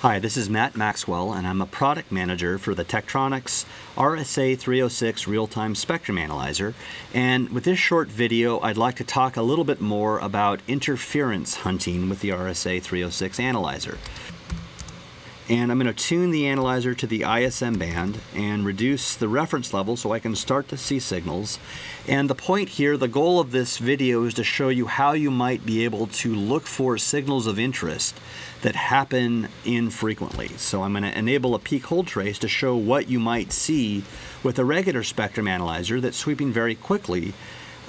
Hi, this is Matt Maxwell, and I'm a product manager for the Tektronix RSA 306 Real-Time Spectrum Analyzer. And with this short video, I'd like to talk a little bit more about interference hunting with the RSA 306 analyzer and I'm going to tune the analyzer to the ISM band and reduce the reference level so I can start to see signals. And the point here, the goal of this video is to show you how you might be able to look for signals of interest that happen infrequently. So I'm going to enable a peak hold trace to show what you might see with a regular spectrum analyzer that's sweeping very quickly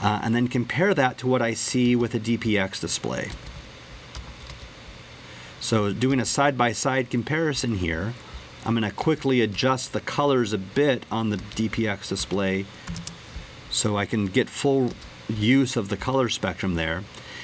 uh, and then compare that to what I see with a DPX display. So doing a side-by-side -side comparison here, I'm going to quickly adjust the colors a bit on the DPX display so I can get full use of the color spectrum there.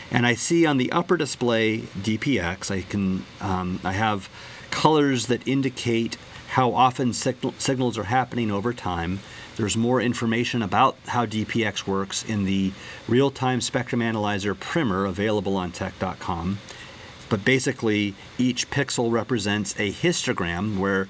And I see on the upper display DPX, I can um, I have colors that indicate how often signal, signals are happening over time. There's more information about how DPX works in the real-time spectrum analyzer primer available on tek.com. But basically, each pixel represents a histogram where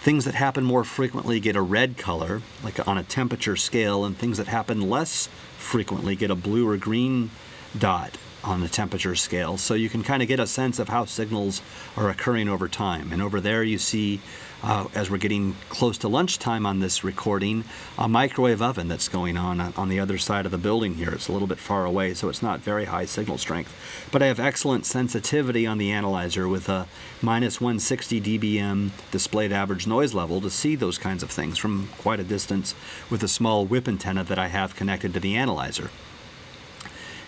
things that happen more frequently get a red color, like on a temperature scale, and things that happen less frequently get a blue or green dot on the temperature scale. So you can kind of get a sense of how signals are occurring over time. And over there you see, uh, as we're getting close to lunchtime on this recording, a microwave oven that's going on on the other side of the building here. It's a little bit far away, so it's not very high signal strength. But I have excellent sensitivity on the analyzer with a minus 160 dBm displayed average noise level to see those kinds of things from quite a distance with a small whip antenna that I have connected to the analyzer.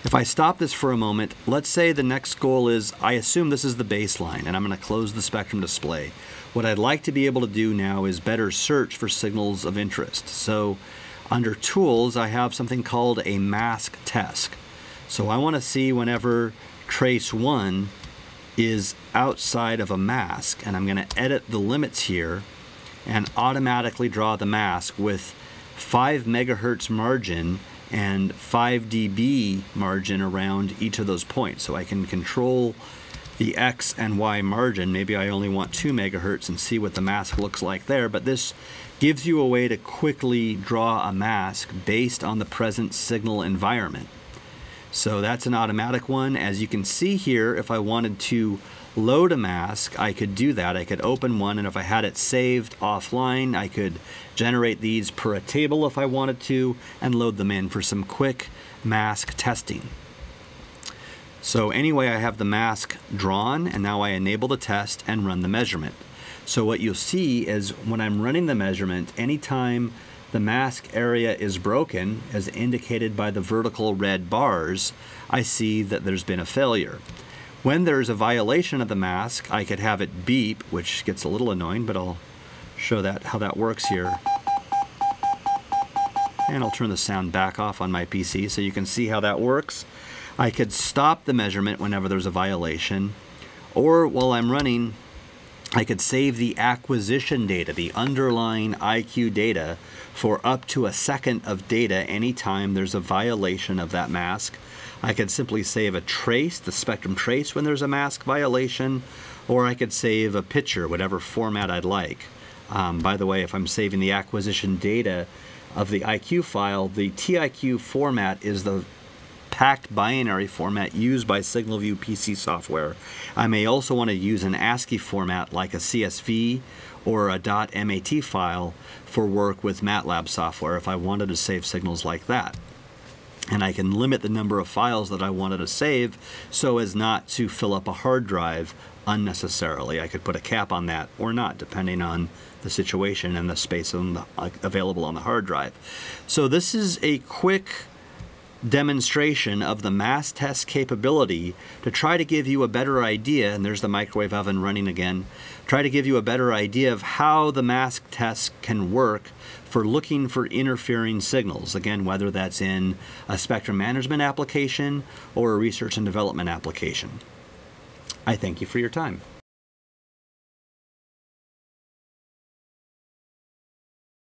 If I stop this for a moment, let's say the next goal is, I assume this is the baseline and I'm going to close the spectrum display. What I'd like to be able to do now is better search for signals of interest. So under tools, I have something called a mask test. So I want to see whenever trace one is outside of a mask and I'm going to edit the limits here and automatically draw the mask with 5 megahertz margin and 5 dB margin around each of those points. So I can control the X and Y margin. Maybe I only want 2 megahertz and see what the mask looks like there, but this gives you a way to quickly draw a mask based on the present signal environment. So that's an automatic one. As you can see here, if I wanted to load a mask, I could do that. I could open one, and if I had it saved offline, I could generate these per a table if I wanted to, and load them in for some quick mask testing. So anyway, I have the mask drawn, and now I enable the test and run the measurement. So what you'll see is when I'm running the measurement, anytime the mask area is broken, as indicated by the vertical red bars, I see that there's been a failure. When there's a violation of the mask, I could have it beep, which gets a little annoying, but I'll show that how that works here. And I'll turn the sound back off on my PC so you can see how that works. I could stop the measurement whenever there's a violation, or while I'm running, I could save the acquisition data, the underlying IQ data, for up to a second of data anytime there's a violation of that mask. I could simply save a trace, the spectrum trace when there's a mask violation, or I could save a picture, whatever format I'd like. Um, by the way, if I'm saving the acquisition data of the IQ file, the TIQ format is the packed binary format used by SignalVu-PC software. I may also want to use an ASCII format like a CSV or a .mat file for work with MATLAB software if I wanted to save signals like that. And I can limit the number of files that I wanted to save so as not to fill up a hard drive unnecessarily. I could put a cap on that or not, depending on the situation and the space on the, uh, available on the hard drive. So this is a quick demonstration of the mask test capability to try to give you a better idea, and there's the microwave oven running again, try to give you a better idea of how the mask test can work for looking for interfering signals. Again, whether that's in a spectrum management application or a research and development application. I thank you for your time.